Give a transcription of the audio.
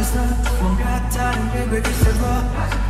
Just a, forgot time, baby, it's a rock.